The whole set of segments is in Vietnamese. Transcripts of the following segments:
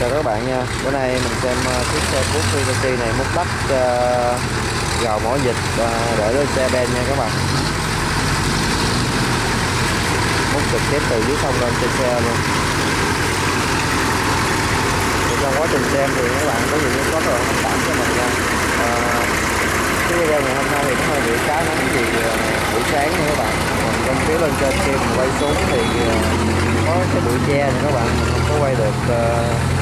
chào các bạn nha. Bữa nay mình xem ờ, chiếc xe Ford Fuji này múc đất uh, gào mỏ dịch uh, để lên xe ben nha các bạn. Múc trực tiếp từ dưới sông lên trên xe luôn. Thì trong quá trình xem thì các bạn có gì cũng có rồi thông cảm cho mình nha uh, ờ, cái video ngày hôm nay thì nó hơi bị cá nắng thì buổi sáng nha các bạn. Còn bên phía lên trên kia mình quay xuống thì ờ, có cái bụi tre này các bạn mình không có quay được uh,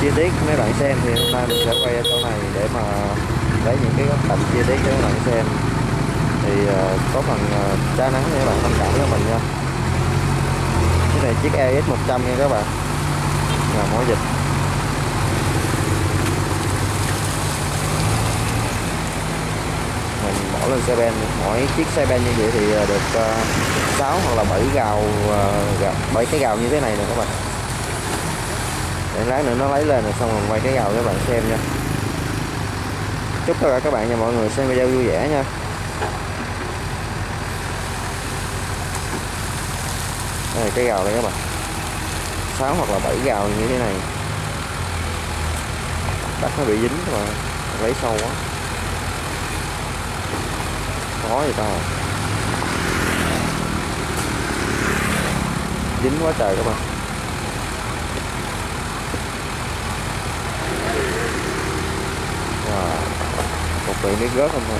chi tiết mấy bạn xem thì hôm nay mình sẽ quay ở chỗ này để mà lấy những cái góc cạnh chi tiết cho các bạn xem. Thì uh, có phần uh, trái nắng để các bạn thông cảm cho mình nha. Cái này chiếc EX 100 nha các bạn. Là mỏ dịch. Mình bỏ lên xe ben mỗi chiếc xe ben như vậy thì ờ, được uh, 6 hoặc là 7 gào uh, 7 cái gào như thế này nè các bạn để lái nữa nó lấy lên rồi xong rồi quay cái gầu các bạn xem nha. Chúc tất cả các bạn và mọi người xem video vui vẻ nha. Đây cái gầu đây các bạn. 6 hoặc là 7 gào như thế này. Đất nó bị dính các bạn, lấy sâu quá. Khó vậy ta. Dính quá trời các bạn. Tụi vị rớt không thôi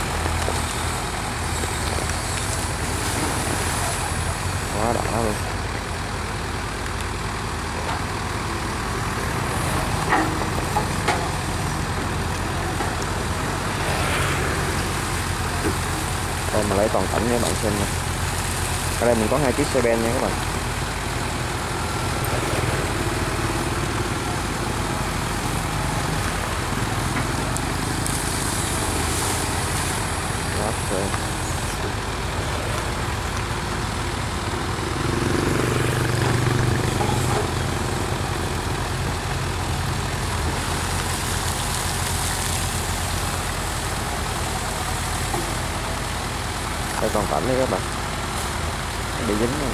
quá đã luôn. Đây mà lấy toàn cảnh cho các bạn xem nha. Ở đây mình có hai chiếc xe ben nha các bạn Đó, rồi đây đấy các bạn bị dính rồi.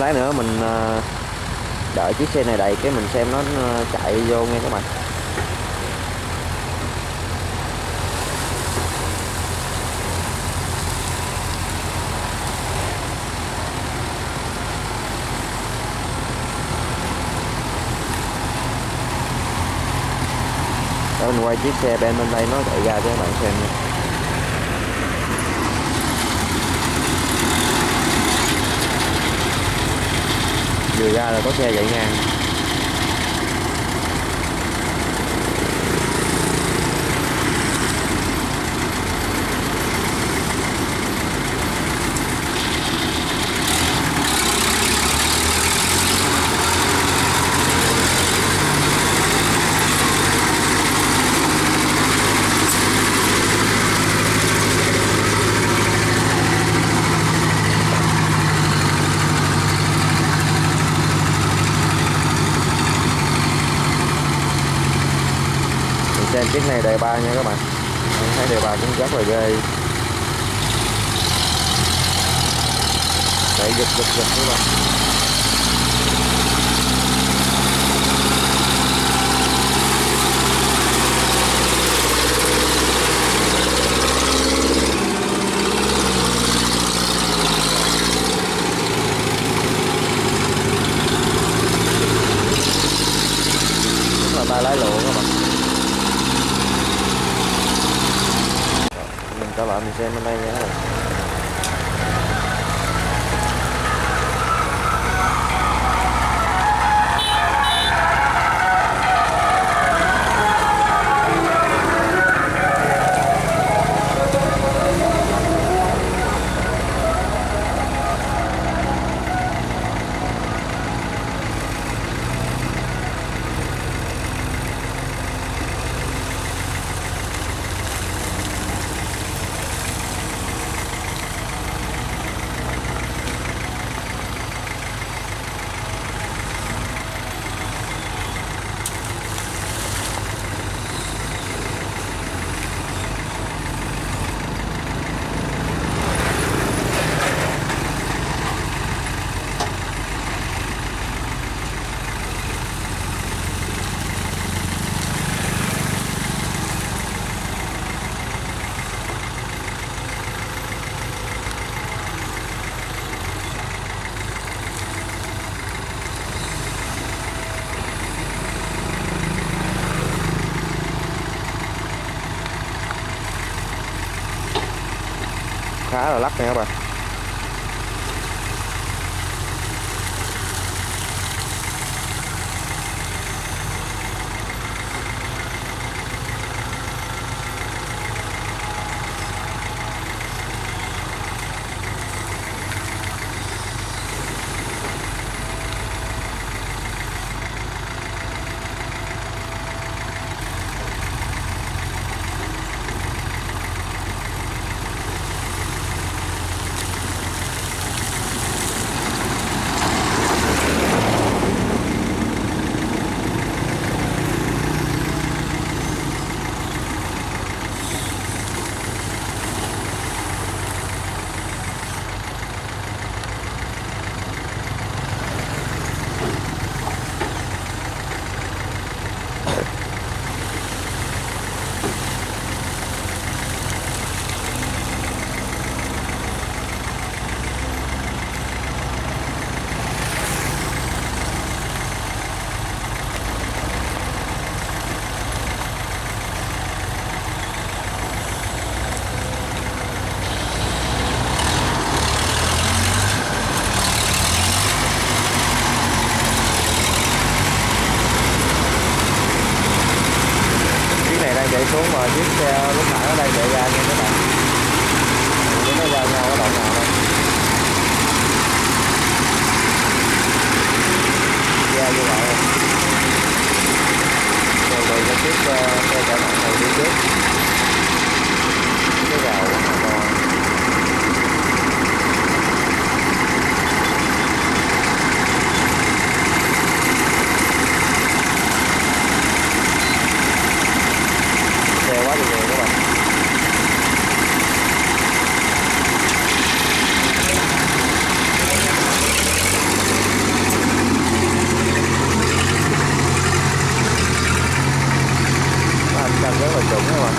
lái nữa mình à, đợi chiếc xe này đầy cái mình xem nó à, chạy vô nghe các bạn Đó mình quay chiếc xe bên bên đây, nó chạy ra cho các bạn xem nha. Vừa ra là có xe chạy ngang mình xem chiếc này đề ba nha các bạn. Mình thấy đề ba cũng rất là ghê. Chạy giật giật giật các bạn rất là tay lái lộ các bạn các bạn mình xem bên đây nha. Khá là lắc nha các bạn chiếc này đang chạy xuống mà chiếc xe lúc nãy ở đây chạy ra nha các bạn Để nó ra nhau ở đoạn nào đây ra như vậy rồi rồi cái chiếc ờ, xe chở nặng này đi trước cái rào rất là to xe quá nhiều người các bạn Nó hành canh rất là chuẩn các bạn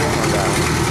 rất là gạo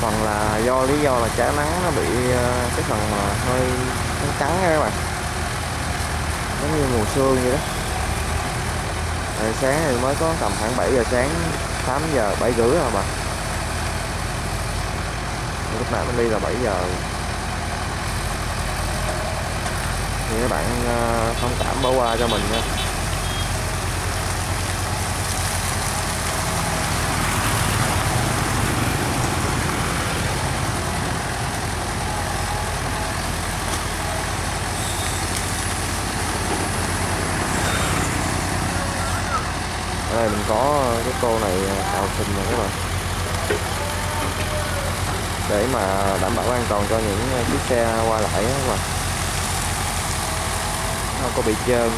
phần là do lý do là trái nắng nó bị ờ, cái phần mà hơi trắng trắng các bạn. Giống như mùa sương vậy đó. Rồi sáng thì mới có tầm khoảng 7 giờ sáng 8 giờ 7 rưỡi rồi mà. Lúc nãy mình đi là 7 giờ. Thì các bạn ờ, thông cảm bỏ qua cho mình nha ở đây mình có cái cô này ờ, cào sinh nè các bạn để mà đảm bảo an toàn cho những ờ, chiếc xe qua lại các bạn. Không có bị trơn.